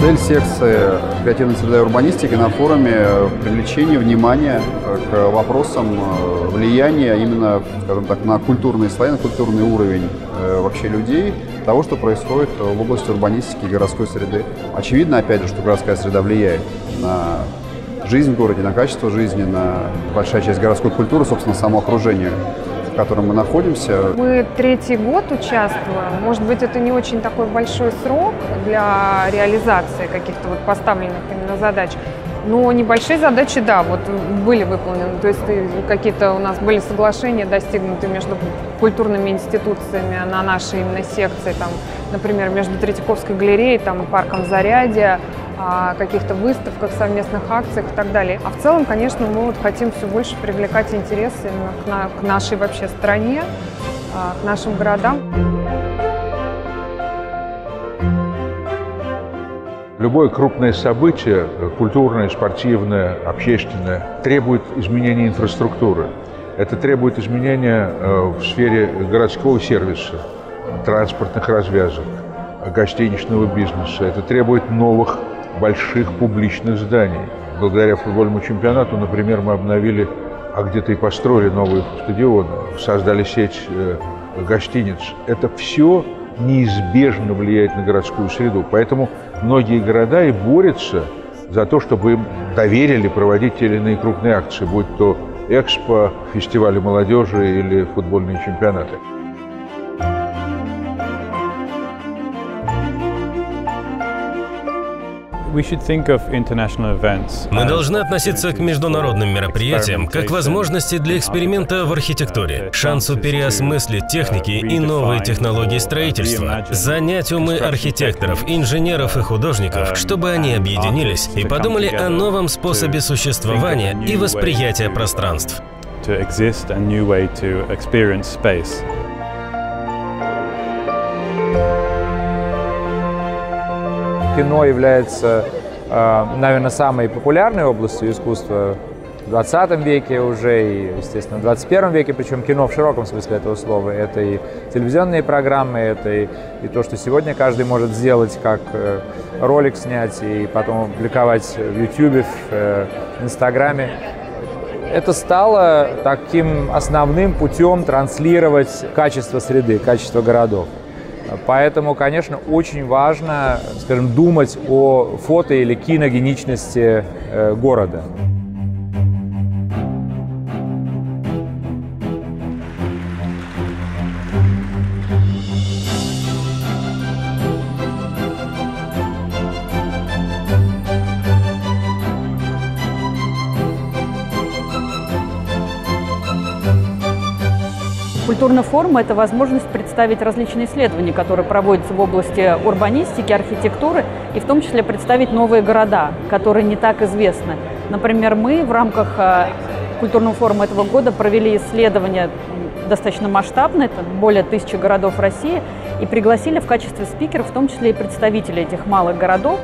Цель секции «Креативная среда и урбанистики» на форуме – привлечение внимания к вопросам э, влияния именно, скажем так, на культурный слой, на культурный уровень э, вообще людей, того, что происходит в области урбанистики и городской среды. Очевидно, опять же, что городская среда влияет на жизнь в городе, на качество жизни, на большая часть городской культуры, собственно, само окружение котором мы находимся. Мы третий год участвуем. Может быть, это не очень такой большой срок для реализации каких-то вот поставленных именно задач. Но небольшие задачи, да, вот были выполнены. То есть какие-то у нас были соглашения достигнуты между культурными институциями на нашей именно секции, там, например, между Третьяковской галереей там, и парком Зарядье, о каких-то выставках, совместных акциях и так далее. А в целом, конечно, мы вот хотим все больше привлекать интерес именно к, на, к нашей вообще стране, а, к нашим городам. Любое крупное событие, культурное, спортивное, общественное, требует изменения инфраструктуры. Это требует изменения э, в сфере городского сервиса, транспортных развязок, гостиничного бизнеса. Это требует новых больших публичных зданий. Благодаря футбольному чемпионату, например, мы обновили, а где-то и построили новые стадионы, создали сеть э, гостиниц. Это все неизбежно влияет на городскую среду. Поэтому многие города и борются за то, чтобы им доверили проводить те или иные крупные акции, будь то экспо, фестивали молодежи или футбольные чемпионаты. Мы должны относиться к международным мероприятиям как возможности для эксперимента в архитектуре, шансу переосмыслить техники и новые технологии строительства, занять умы архитекторов, инженеров и художников, чтобы они объединились и подумали о новом способе существования и восприятия пространств. Кино является, э, наверное, самой популярной областью искусства в 20 веке уже и, естественно, в 21 веке, причем кино в широком смысле этого слова. Это и телевизионные программы, это и, и то, что сегодня каждый может сделать, как э, ролик снять и потом опубликовать в YouTube, в э, Инстаграме. Это стало таким основным путем транслировать качество среды, качество городов. Поэтому, конечно, очень важно, скажем, думать о фото- или киногеничности э, города. Культурная форма – это возможность представить различные исследования, которые проводятся в области урбанистики, архитектуры, и в том числе представить новые города, которые не так известны. Например, мы в рамках э, культурного форума этого года провели исследование достаточно масштабное, это более тысячи городов России, и пригласили в качестве спикеров в том числе и представителей этих малых городов.